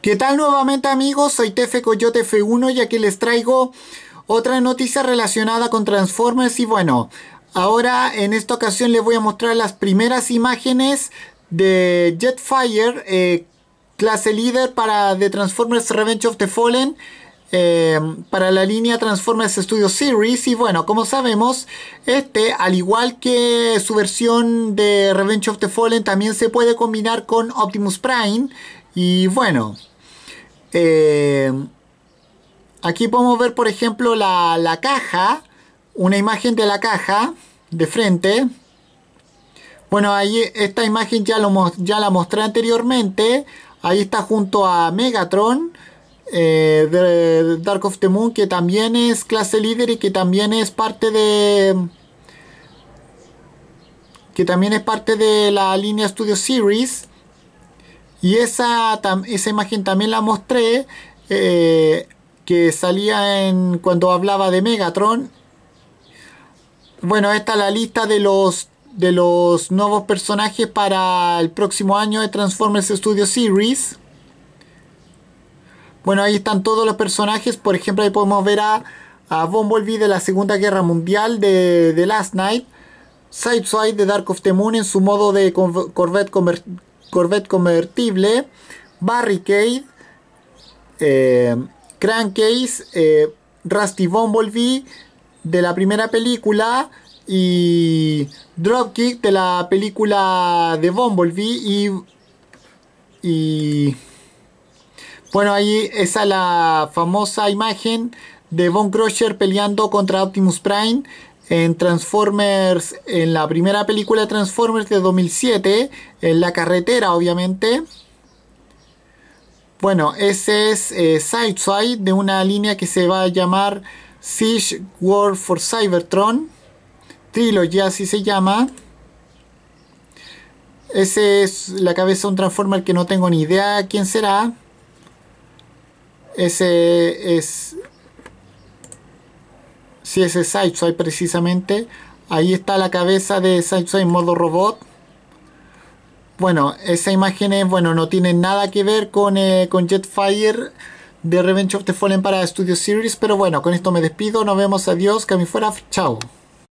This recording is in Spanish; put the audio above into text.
¿Qué tal nuevamente amigos? Soy Tefe Coyote F1 y aquí les traigo otra noticia relacionada con Transformers y bueno, ahora en esta ocasión les voy a mostrar las primeras imágenes de Jetfire, eh, clase líder para The Transformers Revenge of the Fallen. Eh, para la línea Transformers Studio Series y bueno como sabemos este al igual que su versión de Revenge of the Fallen también se puede combinar con Optimus Prime y bueno eh, aquí podemos ver, por ejemplo, la, caja. Una imagen de la caja de frente. Bueno, ahí esta imagen ya, lo, ya la mostré anteriormente. Ahí está junto a Megatron. Eh, de Dark of the Moon que también es clase líder y que también es parte de que también es parte de la línea Studio Series y esa, esa imagen también la mostré. Eh, que salía en cuando hablaba de Megatron. Bueno, esta es la lista de los de los nuevos personajes para el próximo año de Transformers Studio Series. Bueno, ahí están todos los personajes. Por ejemplo, ahí podemos ver a, a Bumblebee de la Segunda Guerra Mundial de, de Last Night. Sideswipe de Dark of the Moon en su modo de Corvette Corvette convertible, Barricade, eh, Crankcase, eh, Rusty Bumblebee de la primera película y Dropkick de la película de Bumblebee y, y bueno ahí esa la famosa imagen de Von Crusher peleando contra Optimus Prime en Transformers, en la primera película de Transformers de 2007, en la carretera obviamente. Bueno, ese es eh, Sideswipe de una línea que se va a llamar Siege War for Cybertron. Trilogy así se llama. Ese es la cabeza de un Transformer que no tengo ni idea quién será. Ese es si ese es Sideswipe precisamente. Ahí está la cabeza de Sideswipe en modo robot. Bueno, esa imagen es, bueno, no tiene nada que ver con, eh, con Jetfire de Revenge of the Fallen para Studio Series. Pero bueno, con esto me despido. Nos vemos. Adiós. Que a mí fuera. Chao.